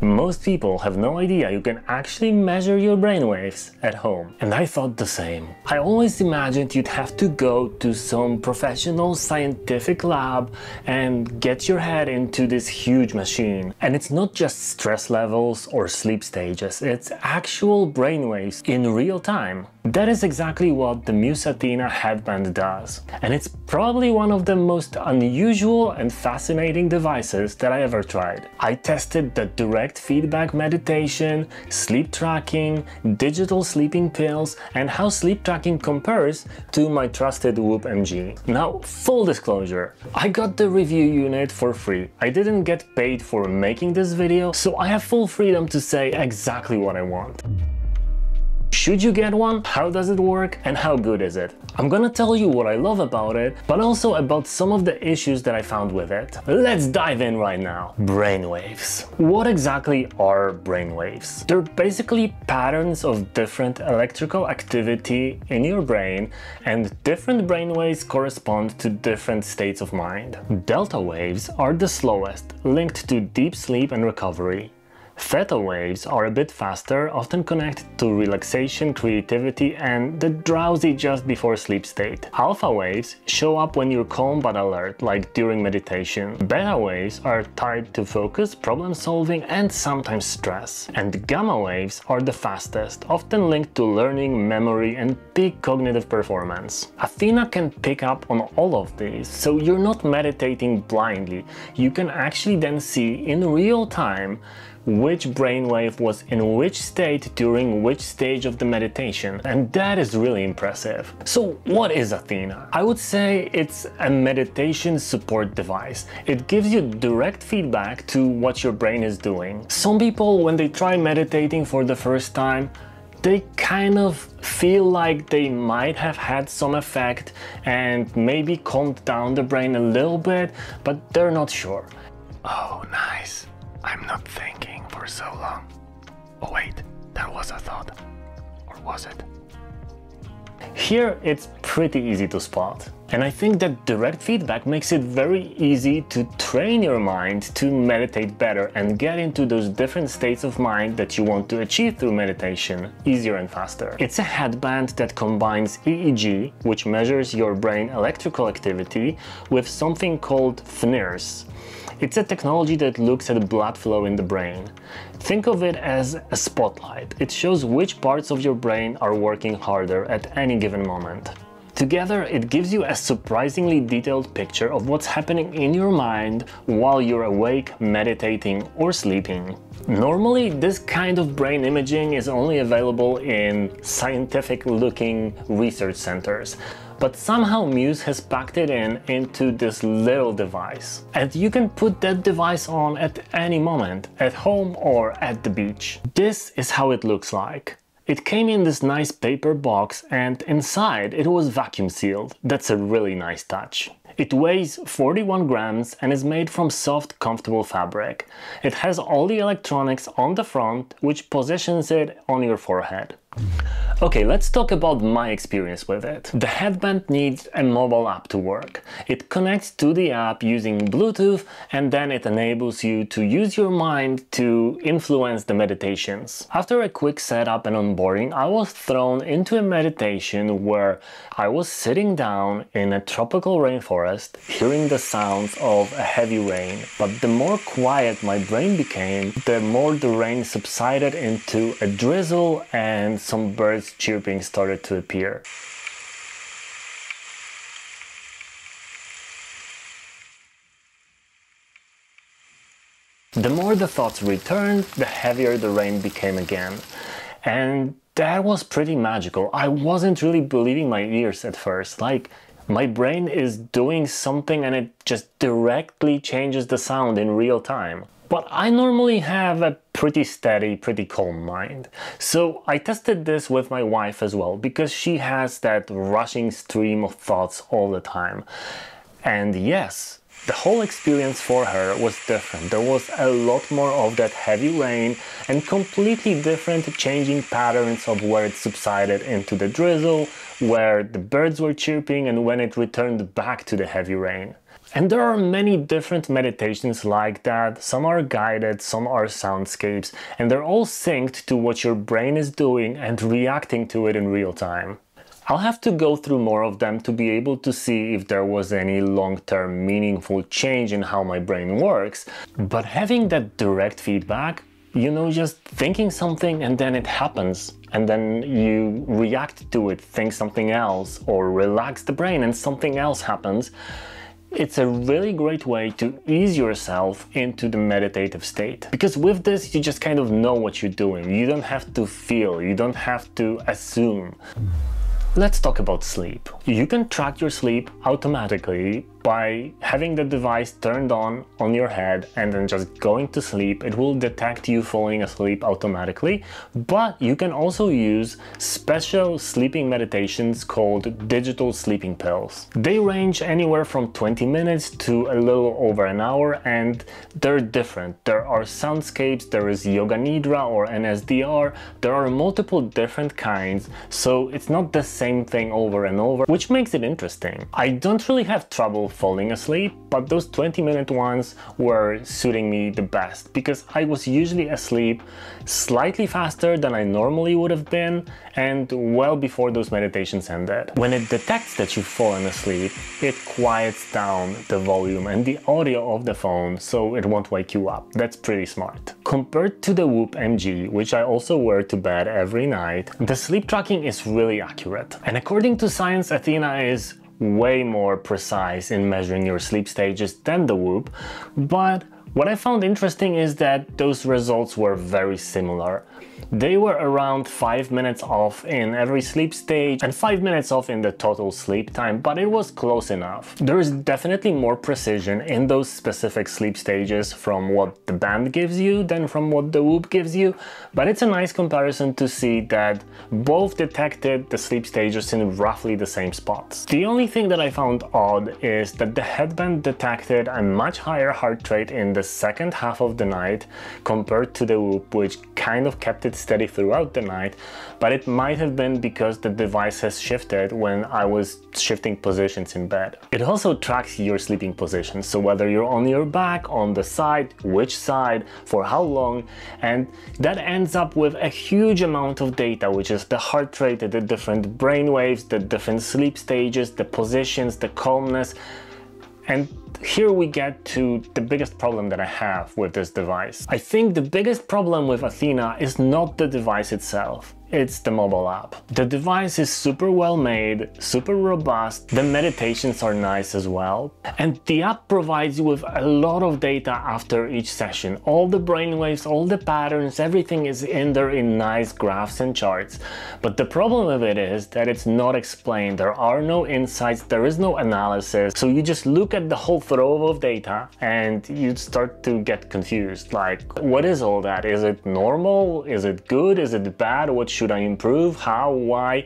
Most people have no idea you can actually measure your brainwaves at home. And I thought the same. I always imagined you'd have to go to some professional scientific lab and get your head into this huge machine. And it's not just stress levels or sleep stages, it's actual brainwaves in real time. That is exactly what the Muse Athena headband does. And it's probably one of the most unusual and fascinating devices that I ever tried. I tested the direct feedback meditation, sleep tracking, digital sleeping pills, and how sleep tracking compares to my trusted Whoop MG. Now, full disclosure, I got the review unit for free. I didn't get paid for making this video, so I have full freedom to say exactly what I want. Should you get one? How does it work? And how good is it? I'm gonna tell you what I love about it, but also about some of the issues that I found with it. Let's dive in right now. Brainwaves. What exactly are brainwaves? They're basically patterns of different electrical activity in your brain, and different brainwaves correspond to different states of mind. Delta waves are the slowest, linked to deep sleep and recovery. Theta waves are a bit faster, often connected to relaxation, creativity and the drowsy just before sleep state. Alpha waves show up when you're calm but alert, like during meditation. Beta waves are tied to focus, problem solving and sometimes stress. And gamma waves are the fastest, often linked to learning, memory and peak cognitive performance. Athena can pick up on all of these, so you're not meditating blindly. You can actually then see in real time which brainwave was in which state during which stage of the meditation and that is really impressive. So what is Athena? I would say it's a meditation support device. It gives you direct feedback to what your brain is doing. Some people when they try meditating for the first time they kind of feel like they might have had some effect and maybe calmed down the brain a little bit, but they're not sure. Oh, nice. I'm not thinking for so long. Oh wait, that was a thought. Or was it? Here it's pretty easy to spot. And I think that direct feedback makes it very easy to train your mind to meditate better and get into those different states of mind that you want to achieve through meditation easier and faster. It's a headband that combines EEG, which measures your brain electrical activity, with something called FNIRS, it's a technology that looks at blood flow in the brain. Think of it as a spotlight. It shows which parts of your brain are working harder at any given moment. Together, it gives you a surprisingly detailed picture of what's happening in your mind while you're awake, meditating or sleeping. Normally, this kind of brain imaging is only available in scientific-looking research centers, but somehow Muse has packed it in into this little device. And you can put that device on at any moment, at home or at the beach. This is how it looks like. It came in this nice paper box and inside it was vacuum sealed. That's a really nice touch. It weighs 41 grams and is made from soft, comfortable fabric. It has all the electronics on the front, which positions it on your forehead. Okay, let's talk about my experience with it. The headband needs a mobile app to work. It connects to the app using Bluetooth and then it enables you to use your mind to influence the meditations. After a quick setup and onboarding, I was thrown into a meditation where I was sitting down in a tropical rainforest, hearing the sounds of a heavy rain. But the more quiet my brain became, the more the rain subsided into a drizzle and some birds chirping started to appear. The more the thoughts returned, the heavier the rain became again. And that was pretty magical. I wasn't really believing my ears at first. Like, my brain is doing something and it just directly changes the sound in real time. But I normally have a pretty steady, pretty calm mind. So I tested this with my wife as well because she has that rushing stream of thoughts all the time. And yes, the whole experience for her was different. There was a lot more of that heavy rain and completely different changing patterns of where it subsided into the drizzle, where the birds were chirping and when it returned back to the heavy rain. And there are many different meditations like that. Some are guided, some are soundscapes, and they're all synced to what your brain is doing and reacting to it in real time. I'll have to go through more of them to be able to see if there was any long-term meaningful change in how my brain works, but having that direct feedback, you know, just thinking something and then it happens, and then you react to it, think something else, or relax the brain and something else happens, it's a really great way to ease yourself into the meditative state. Because with this, you just kind of know what you're doing. You don't have to feel, you don't have to assume. Let's talk about sleep. You can track your sleep automatically by having the device turned on on your head and then just going to sleep. It will detect you falling asleep automatically, but you can also use special sleeping meditations called digital sleeping pills. They range anywhere from 20 minutes to a little over an hour and they're different. There are soundscapes, there is Yoga Nidra or NSDR, there are multiple different kinds, so it's not the same thing over and over, which makes it interesting. I don't really have trouble falling asleep, but those 20 minute ones were suiting me the best because I was usually asleep slightly faster than I normally would have been and well before those meditations ended. When it detects that you've fallen asleep, it quiets down the volume and the audio of the phone so it won't wake you up. That's pretty smart. Compared to the Whoop MG, which I also wear to bed every night, the sleep tracking is really accurate. And according to science, Athena is way more precise in measuring your sleep stages than the Whoop, but what I found interesting is that those results were very similar. They were around 5 minutes off in every sleep stage and 5 minutes off in the total sleep time, but it was close enough. There is definitely more precision in those specific sleep stages from what the band gives you than from what the Whoop gives you, but it's a nice comparison to see that both detected the sleep stages in roughly the same spots. The only thing that I found odd is that the headband detected a much higher heart rate in the second half of the night compared to the Whoop, which kind of kept it steady throughout the night, but it might have been because the device has shifted when I was shifting positions in bed. It also tracks your sleeping position, so whether you're on your back, on the side, which side, for how long, and that ends up with a huge amount of data, which is the heart rate, the different brain waves, the different sleep stages, the positions, the calmness, and here we get to the biggest problem that I have with this device. I think the biggest problem with Athena is not the device itself it's the mobile app. The device is super well made, super robust, the meditations are nice as well, and the app provides you with a lot of data after each session. All the brainwaves, all the patterns, everything is in there in nice graphs and charts. But the problem with it is that it's not explained, there are no insights, there is no analysis, so you just look at the whole trove of data and you start to get confused. Like, what is all that? Is it normal? Is it good? Is it bad? What should I improve? How? Why?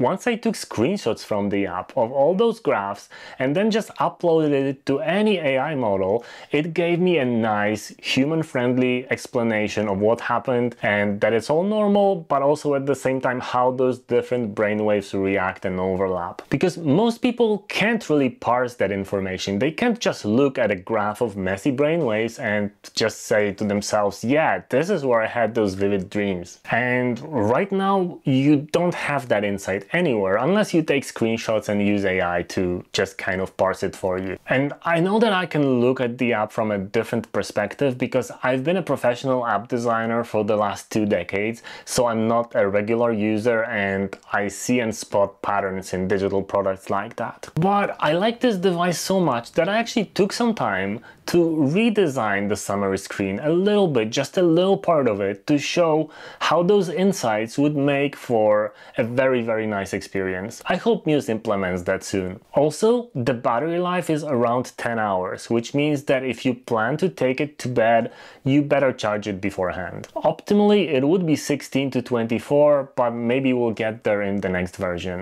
Once I took screenshots from the app of all those graphs and then just uploaded it to any AI model, it gave me a nice human-friendly explanation of what happened and that it's all normal, but also at the same time how those different brainwaves react and overlap. Because most people can't really parse that information. They can't just look at a graph of messy brainwaves and just say to themselves, yeah, this is where I had those vivid dreams. And right now, you don't have that insight anywhere unless you take screenshots and use AI to just kind of parse it for you. And I know that I can look at the app from a different perspective because I've been a professional app designer for the last two decades, so I'm not a regular user and I see and spot patterns in digital products like that. But I like this device so much that I actually took some time to redesign the summary screen a little bit, just a little part of it, to show how those insights would make for a very, very nice experience. I hope Muse implements that soon. Also, the battery life is around 10 hours, which means that if you plan to take it to bed, you better charge it beforehand. Optimally, it would be 16 to 24, but maybe we'll get there in the next version.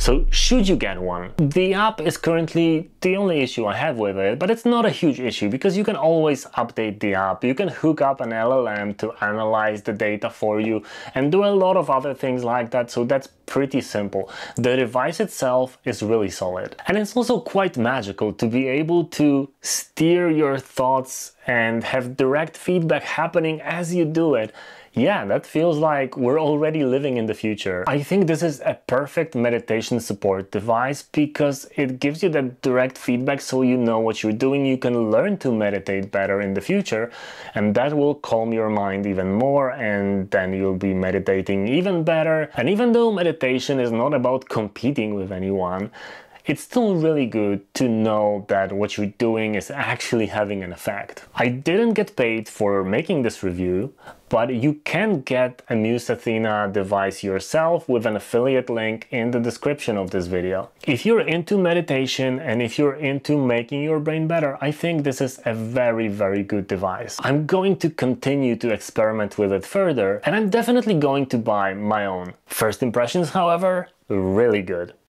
So should you get one? The app is currently the only issue I have with it, but it's not a huge issue because you can always update the app. You can hook up an LLM to analyze the data for you and do a lot of other things like that, so that's pretty simple. The device itself is really solid. And it's also quite magical to be able to steer your thoughts and have direct feedback happening as you do it yeah, that feels like we're already living in the future. I think this is a perfect meditation support device because it gives you that direct feedback so you know what you're doing. You can learn to meditate better in the future and that will calm your mind even more and then you'll be meditating even better. And even though meditation is not about competing with anyone, it's still really good to know that what you're doing is actually having an effect. I didn't get paid for making this review, but you can get a Muse Athena device yourself with an affiliate link in the description of this video. If you're into meditation and if you're into making your brain better, I think this is a very, very good device. I'm going to continue to experiment with it further and I'm definitely going to buy my own. First impressions, however, really good.